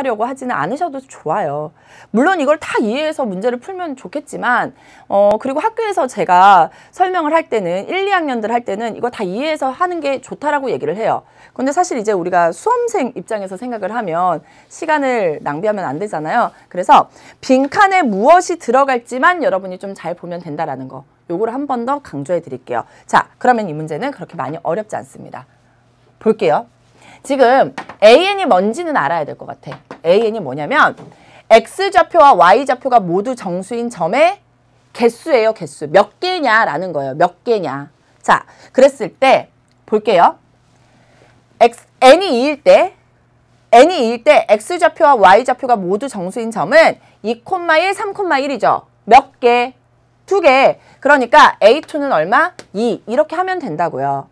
하려고 하지는 않으셔도 좋아요. 물론 이걸 다 이해해서 문제를 풀면 좋겠지만 어 그리고 학교에서 제가 설명을 할 때는 1, 2학년들 할 때는 이거 다 이해해서 하는 게 좋다라고 얘기를 해요. 근데 사실 이제 우리가 수험생 입장에서 생각을 하면 시간을 낭비하면 안 되잖아요. 그래서 빈칸에 무엇이 들어갈지만 여러분이 좀 잘 보면 된다라는 거. 요거를 한 번 더 강조해 드릴게요. 자, 그러면 이 문제는 그렇게 많이 어렵지 않습니다. 볼게요. 지금 AN이 뭔지는 알아야 될 것 같아. AN이 뭐냐면 X좌표와 Y좌표가 모두 정수인 점의 개수예요, 개수. 몇 개냐라는 거예요. 몇 개냐. 자, 그랬을 때 볼게요. X, N이 2일 때 N이 2일 때 X좌표와 Y좌표가 모두 정수인 점은 2,1, 3,1이죠. 몇 개? 두 개. 그러니까 A2는 얼마? 2. 이렇게 하면 된다고요.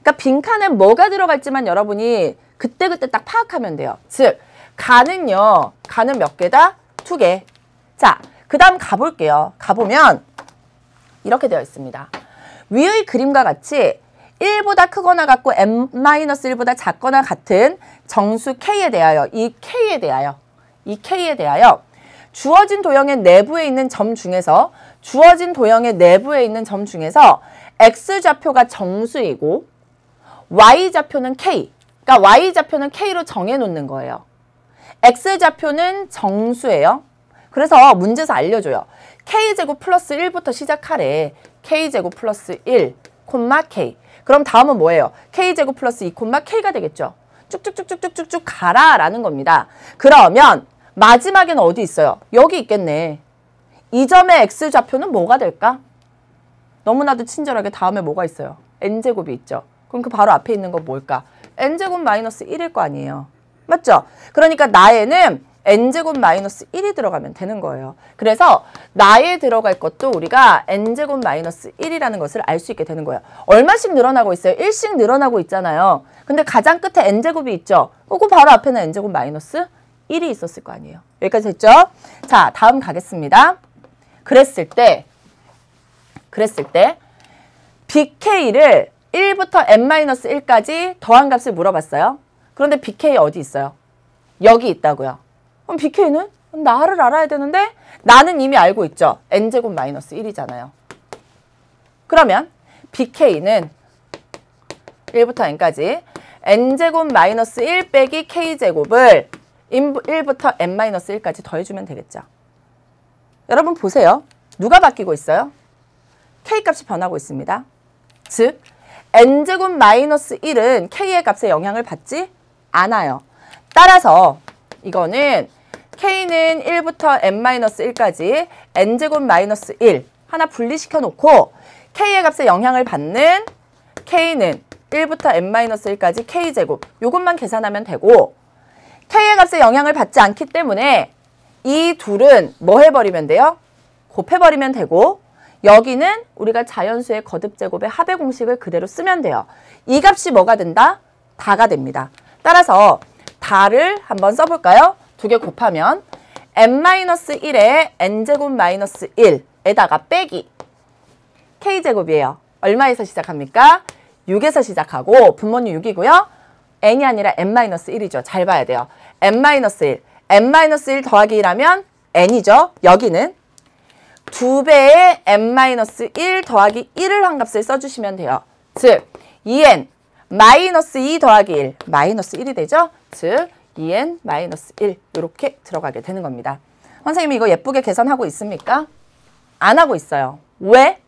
그러니까 빈칸에 뭐가 들어갈지만 여러분이 그때그때 딱 파악하면 돼요. 즉, 가는요. 가는 몇 개다? 두 개. 자, 그 다음 가볼게요. 가보면 이렇게 되어 있습니다. 위의 그림과 같이 1보다 크거나 같고 n-1보다 작거나 같은 정수 k에 대하여 이 k에 대하여 이 k에 대하여 주어진 도형의 내부에 있는 점 중에서 주어진 도형의 내부에 있는 점 중에서 x좌표가 정수이고 y좌표는 k 그러니까 y좌표는 k로 정해놓는 거예요. X좌표는 정수예요. 그래서 문제에서 알려줘요. k제곱 플러스 1부터 시작하래. k제곱 플러스 1, 콤마 k. 그럼 다음은 뭐예요? k제곱 플러스 2, 콤마 k가 되겠죠. 쭉쭉쭉쭉쭉쭉 가라 라는 겁니다. 그러면 마지막에는 어디 있어요? 여기 있겠네. 이 점의 x좌표는 뭐가 될까? 너무나도 친절하게 다음에 뭐가 있어요? n제곱이 있죠. 그럼 그 바로 앞에 있는 건 뭘까? n제곱 마이너스 1일 거 아니에요. 맞죠? 그러니까 나에는 n제곱 마이너스 1이 들어가면 되는 거예요. 그래서 나에 들어갈 것도 우리가 n제곱 마이너스 1이라는 것을 알 수 있게 되는 거예요. 얼마씩 늘어나고 있어요? 1씩 늘어나고 있잖아요. 근데 가장 끝에 n제곱이 있죠. 그 바로 앞에는 n제곱 마이너스 1이 있었을 거 아니에요. 여기까지 됐죠? 자, 다음 가겠습니다. 그랬을 때 그랬을 때 BK를 1부터 n-1까지 더한 값을 물어봤어요. 그런데 BK 어디 있어요? 여기 있다고요. 그럼 BK는 나를 알아야 되는데 나는 이미 알고 있죠. n제곱 마이너스 1이잖아요. 그러면 BK는 1부터 n까지 n제곱 마이너스 1 빼기 k제곱을 1부터 n-1까지 더해주면 되겠죠. 여러분 보세요. 누가 바뀌고 있어요? k값이 변하고 있습니다. 즉 n제곱 마이너스 1은 k의 값에 영향을 받지 않아요. 따라서 이거는 k는 1부터 n-1까지 n제곱 마이너스 1 하나 분리시켜 놓고 k의 값에 영향을 받는 k는 1부터 n-1까지 k제곱 요것만 계산하면 되고 k의 값에 영향을 받지 않기 때문에 이 둘은 뭐 해버리면 돼요? 곱해버리면 되고 여기는 우리가 자연수의 거듭제곱의 합의 공식을 그대로 쓰면 돼요. 이 값이 뭐가 된다? 다가 됩니다. 따라서 다를 한번 써볼까요? 두 개 곱하면 n-1에 n제곱 마이너스 1에다가 빼기 k제곱이에요. 얼마에서 시작합니까? 6에서 시작하고 분모는 6이고요. n이 아니라 n-1이죠. 잘 봐야 돼요. n-1, n-1 더하기 1하면 n이죠. 여기는 두 배의 n-1 더하기 1을 한 값을 써주시면 돼요. 즉 2n 마이너스 2 더하기 1 마이너스 1이 되죠. 즉 2n 마이너스 1 이렇게 들어가게 되는 겁니다. 선생님 이거 예쁘게 계산하고 있습니까? 안 하고 있어요. 왜?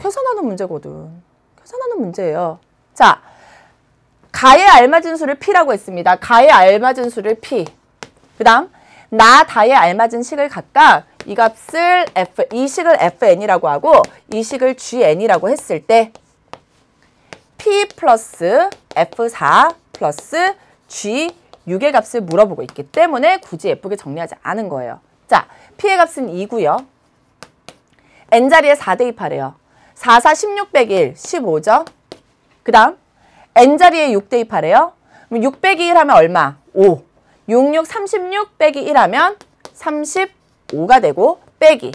계산하는 문제거든. 계산하는 문제예요. 자, 가에 알맞은 수를 p라고 했습니다. 가에 알맞은 수를 p. 그 다음 나 다에 알맞은 식을 각각 이 값을 f, 이 식을 fn이라고 하고 이 식을 gn이라고 했을 때 p 플러스 f4 플러스 g 6의 값을 물어보고 있기 때문에 굳이 예쁘게 정리하지 않은 거예요. 자, p의 값은 2고요. n자리에 4 대입하래요. 4, 4, 16 빼기 1, 15죠. 그 다음 n자리에 6 대입하래요. 그럼 6 빼기 1 하면 얼마? 5. 6, 6, 36 빼기 1 하면 35가 되고 빼기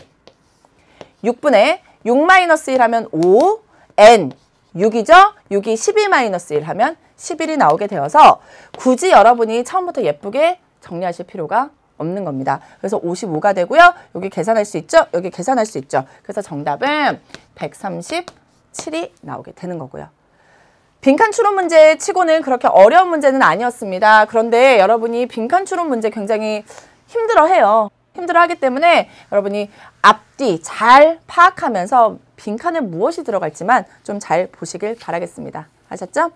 6분의 6 마이너스 1 하면 5, n 6이죠? 6이 12 마이너스 1 하면 11이 나오게 되어서 굳이 여러분이 처음부터 예쁘게 정리하실 필요가 없는 겁니다. 그래서 55가 되고요. 여기 계산할 수 있죠? 여기 계산할 수 있죠? 그래서 정답은 137이 나오게 되는 거고요. 빈칸 추론 문제 치고는 그렇게 어려운 문제는 아니었습니다. 그런데 여러분이 빈칸 추론 문제 굉장히 힘들어해요. 힘들어하기 때문에 여러분이 앞뒤 잘 파악하면서 빈칸에 무엇이 들어갈지만 좀 잘 보시길 바라겠습니다. 아셨죠?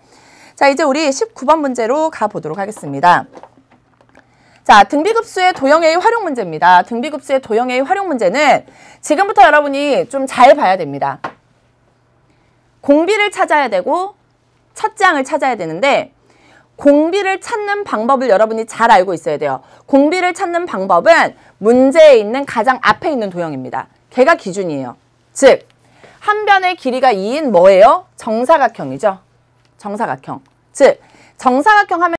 자, 이제 우리 19번 문제로 가보도록 하겠습니다. 자, 등비급수의 도형의 활용 문제입니다. 등비급수의 도형의 활용 문제는 지금부터 여러분이 좀 잘 봐야 됩니다. 공비를 찾아야 되고 첫 장을 찾아야 되는데 공비를 찾는 방법을 여러분이 잘 알고 있어야 돼요. 공비를 찾는 방법은 문제에 있는 가장 앞에 있는 도형입니다. 걔가 기준이에요. 즉, 한 변의 길이가 2인 뭐예요? 정사각형이죠. 정사각형. 즉, 정사각형 하면